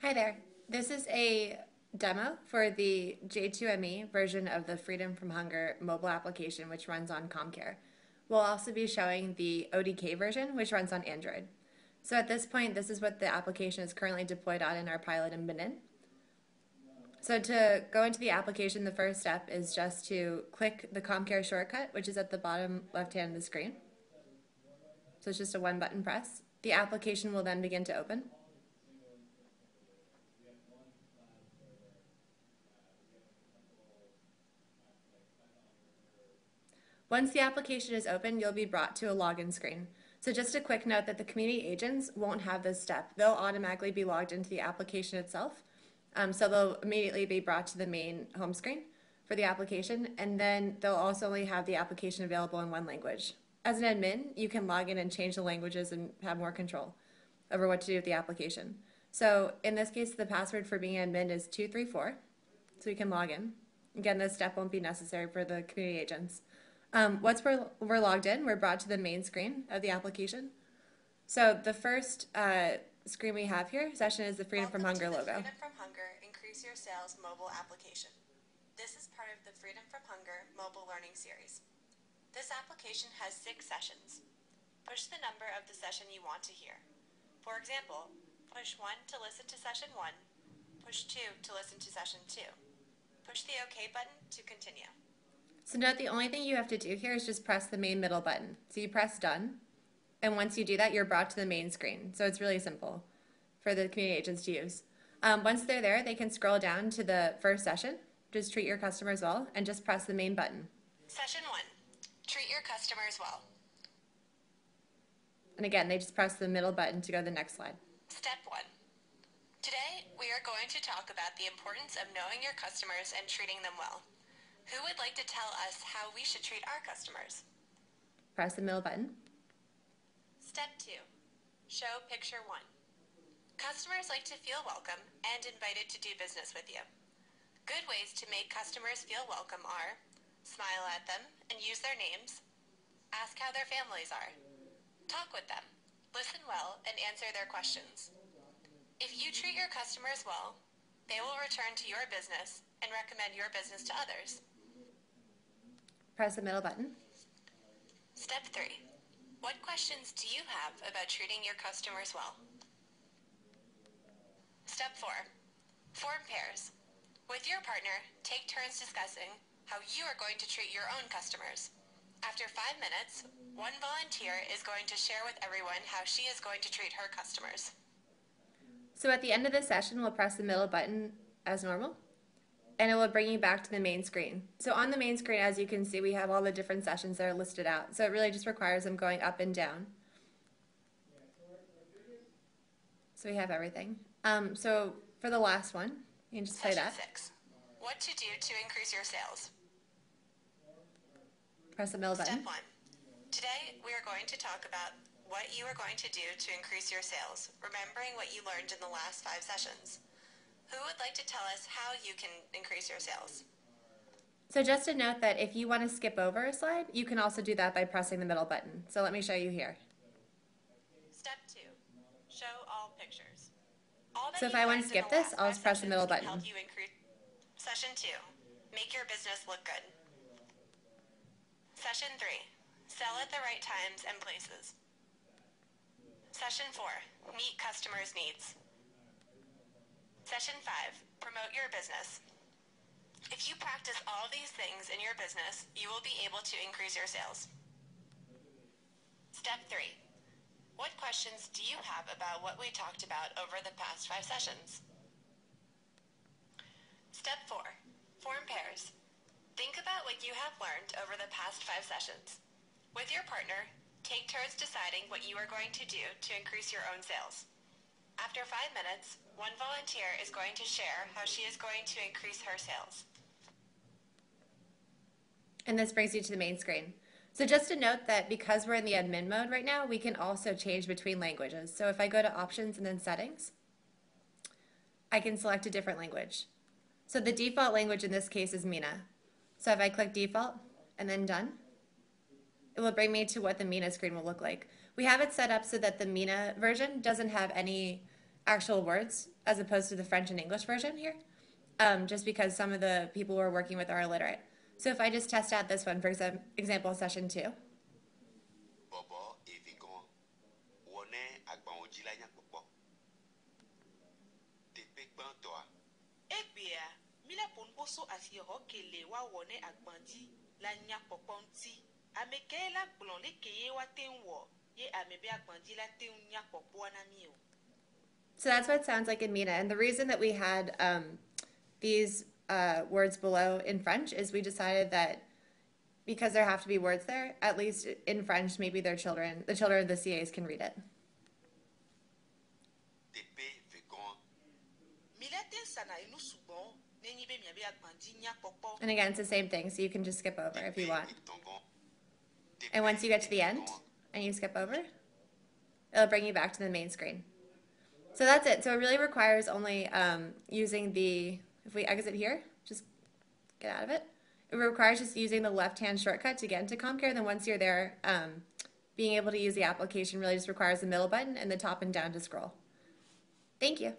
Hi there. This is a demo for the J2ME version of the Freedom from Hunger mobile application, which runs on CommCare. We'll also be showing the ODK version, which runs on Android. So at this point, this is what the application is currently deployed on in our pilot in Benin. So to go into the application, the first step is just to click the CommCare shortcut, which is at the bottom left hand of the screen. So it's just a one button press. The application will then begin to open. Once the application is open, you'll be brought to a login screen. So just a quick note that the community agents won't have this step. They'll automatically be logged into the application itself. Um, so they'll immediately be brought to the main home screen for the application, and then they'll also only have the application available in one language. As an admin, you can log in and change the languages and have more control over what to do with the application. So in this case, the password for being admin is 234, so you can log in. Again, this step won't be necessary for the community agents. Um, once we're, we're logged in, we're brought to the main screen of the application. So the first uh, screen we have here, session is the Freedom Welcome from Hunger logo. Freedom from Hunger Increase Your Sales mobile application. This is part of the Freedom from Hunger mobile learning series. This application has six sessions. Push the number of the session you want to hear. For example, push 1 to listen to session 1, push 2 to listen to session 2. Push the OK button to continue. So note the only thing you have to do here is just press the main middle button. So you press done, and once you do that, you're brought to the main screen. So it's really simple for the community agents to use. Um, once they're there, they can scroll down to the first session, just treat your customers well, and just press the main button. Session 1 Treat your customers well. And again, they just press the middle button to go to the next slide. Step 1 Today, we are going to talk about the importance of knowing your customers and treating them well. Who would like to tell us how we should treat our customers? Press the middle button. Step 2 Show picture 1. Customers like to feel welcome and invited to do business with you. Good ways to make customers feel welcome are smile at them and use their names, ask how their families are, talk with them, listen well, and answer their questions. If you treat your customers well, they will return to your business and recommend your business to others. Press the middle button. Step 3 What questions do you have about treating your customers well? Step 4 Form pairs. With your partner, take turns discussing how you are going to treat your own customers. After five minutes, one volunteer is going to share with everyone how she is going to treat her customers. So at the end of the session, we'll press the middle button as normal, and it will bring you back to the main screen. So on the main screen, as you can see, we have all the different sessions that are listed out. So it really just requires them going up and down. So we have everything. Um, so for the last one, you can just play that. 6 What to do to increase your sales. Press the middle button. Step 1 Today, we are going to talk about what you are going to do to increase your sales, remembering what you learned in the last five sessions. Who would like to tell us how you can increase your sales? So just a note that if you want to skip over a slide, you can also do that by pressing the middle button. So let me show you here. Step 2 Show all pictures. All So if I wanna skip this, I'll just press the middle button. Help you increase. Session 2 Make your business look good. Session 3 Sell at the right times and places. Session 4 Meet customers' needs. Session 5 Promote your business. If you practice all these things in your business, you will be able to increase your sales. Step 3 What questions do you have about what we talked about over the past five sessions? Step 4 Form pairs. Think about what you have learned over the past five sessions. With your partner, take turns deciding what you are going to do to increase your own sales. After five minutes, one volunteer is going to share how she is going to increase her sales. And this brings you to the main screen. So just to note that because we're in the admin mode right now, we can also change between languages. So if I go to options and then settings, I can select a different language. So the default language in this case is Mina. So if I click default and then done, it will bring me to what the Mina screen will look like. We have it set up so that the Mina version doesn't have any actual words as opposed to the French and English version here, um, just because some of the people we're working with are illiterate. So if I just test out this one, for exam- example, session two. Bɔbɔ evigan wɔnɛ agbawo nya kpɔkpɔ teƒe gbãtɔa egbea míle ƒonuƒoso asixɔ kele woawɔ ne agbadzi la nyakpɔkpɔ ŋuti ame ke la gblɔ leke ye woate ŋu wɔ ye ame be agbadzi la te ŋu nyakpɔkpɔa na mí o So that's what it sounds like in Mina. And the reason that we had um, these uh, words below in French is we decided that because there have to be words there, at least in French, maybe their children, the children of the CAs can read it. teƒe vegan míle te sana enu sugbɔ ne nyi be miabe agbadzi nyakpɔkpɔ And again, it's the same thing, so you can just skip over if you want. And once you get to the end and you skip over, it'll bring you back to the main screen. So that's it. So it really requires only um, using the, if we exit here, just get out of it. It requires just using the left hand shortcut to get into CommCare. Then once you're there, um, being able to use the application really just requires the middle button and the top and down to scroll. Thank you.